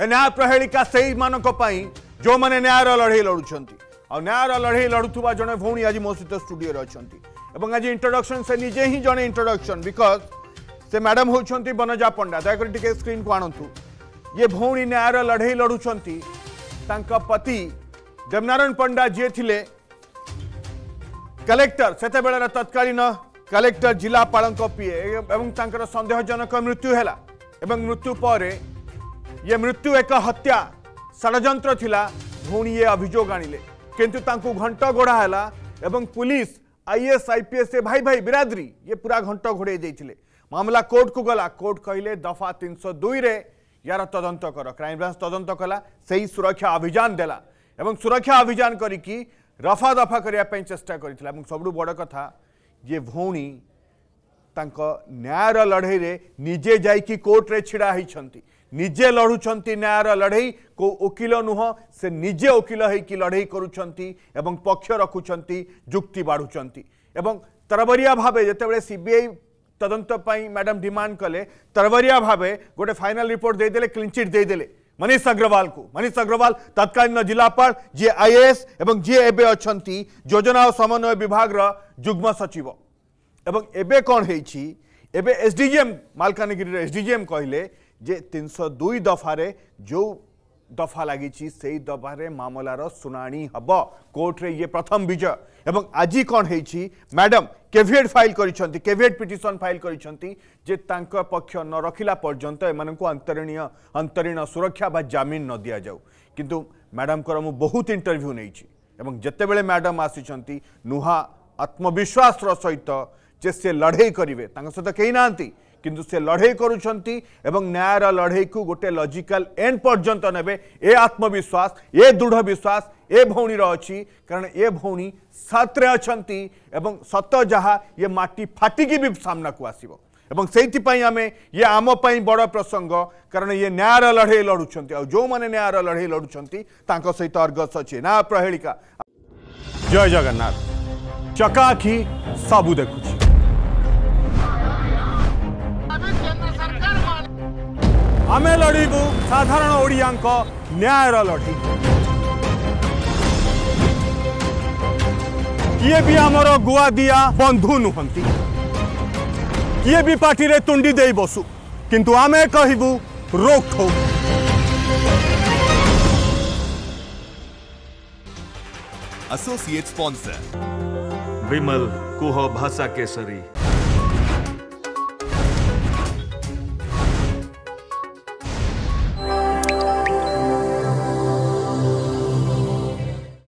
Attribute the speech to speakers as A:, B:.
A: न्याय प्रहेलिका से ही जो मैंने न्यायर लड़े लड़ुं आयर लड़े लड़ुवा जड़े भौणी आज मो सहित स्टूडियो अच्छा और आज इंट्रोडक्शन से निजे ही जड़े इंट्रोडक्शन बिकज से मैडम होती बनजा पंडा दयाक स्क्रीन को आणतु ये भौणी न्यायर लड़े लड़ुं पति देवनारायण पंडा जी थे कलेक्टर से तत्कालीन कलेक्टर जिलापा पीए सन्देहजनक मृत्यु है मृत्यु पर ये मृत्यु एक हत्या षड़यंत्र भी ये अभोग आनिले किंतु घंट घोड़ा एवं पुलिस आईएएस आईपीएस से भाई भाई बिरादरी ये पूरा घंट घोड़े जाइए मामला कोर्ट को गला कोर्ट कहले दफा तीन सौ दुई यार तदंत कर क्राइमब्रांच तदंत कला से ही सुरक्षा अभियान देला एवं सुरक्षा अभियान करी रफा दफा करने चेस्टा कर सब बड़ कथा ये भौणी न्यायर लड़े निजे जा कोर्टे ढड़ा होती ନିଜେ ଲଢ଼ୁଛନ୍ତି ନ୍ୟାୟର ଲଢ଼େଇ କେଉଁ ଓକିଲ ନୁହଁ ସେ ନିଜେ ଓକିଲ ହେଇକି ଲଢ଼େଇ କରୁଛନ୍ତି ଏବଂ ପକ୍ଷ ରଖୁଛନ୍ତି ଯୁକ୍ତି ବାଢ଼ୁଛନ୍ତି ଏବଂ ତରବରିଆ ଭାବେ ଯେତେବେଳେ ସିବିଆଇ ତଦନ୍ତ ପାଇଁ ମ୍ୟାଡ଼ାମ୍ ଡିମାଣ୍ଡ କଲେ ତରବରିଆ ଭାବେ ଗୋଟେ ଫାଇନାଲ୍ ରିପୋର୍ଟ ଦେଇଦେଲେ କ୍ଲିନ୍ଚିଟ୍ ଦେଇଦେଲେ मनीष अग्रवाल को मनीष अग्रवाल तत्कालीन जिलापाल जी आईएएस एवं जी एबे अच्छा योजना और समन्वय विभाग रुग्म सचिव एवं एबे कौन होबे एसडीजीएम मालकानगिरी एसडीजीएम कहले जे तीन सौ दुई दफार जो दफा लगी दफार मामलार शुणी हम कोर्टे ये प्रथम विजय एवं आज कौन हो मैडम केविएट फाइल करभीएड पिटन फाइल कर पक्ष न रखिला पर्यटन एम को अंतरीय अंतरीण सुरक्षा जमिन न दि जाऊ कि मैडम को बहुत इंटरव्यू नहीं जिते बड़े मैडम आसी नुहा आत्मविश्वास सहित जे सी लड़े करेंगे सहित कहीं ना किंतु से लड़े करयर लड़े को गोटे लॉजिकल एंड पर्यटन ने आत्मविश्वास ए दृढ़ विश्वास ए भौणीर अच्छी कारण ए भौणी सत्रे अच्छा सत जहाँ ये मटी फाटिकी भी सामना को आसब एवं से आम ये आमपाई बड़ प्रसंग कारण ये न्याय लड़े लड़ुं जो मैंने न्यायर लड़े लड़ुं सहित अर्गस अच्छे ना प्रहेलिका जय जगन्नाथ चकाखी सबु देखुची आम लड़ू साधारण ओडिया लड़ी किए भी आमर गुआ दिया बंधु नुहति किए भी पार्टी रे तुंडी दे बसु किंतु आम कह रोक थो।
B: एसोसिएट स्पॉन्सर
C: विमल कुह भाषा केसरी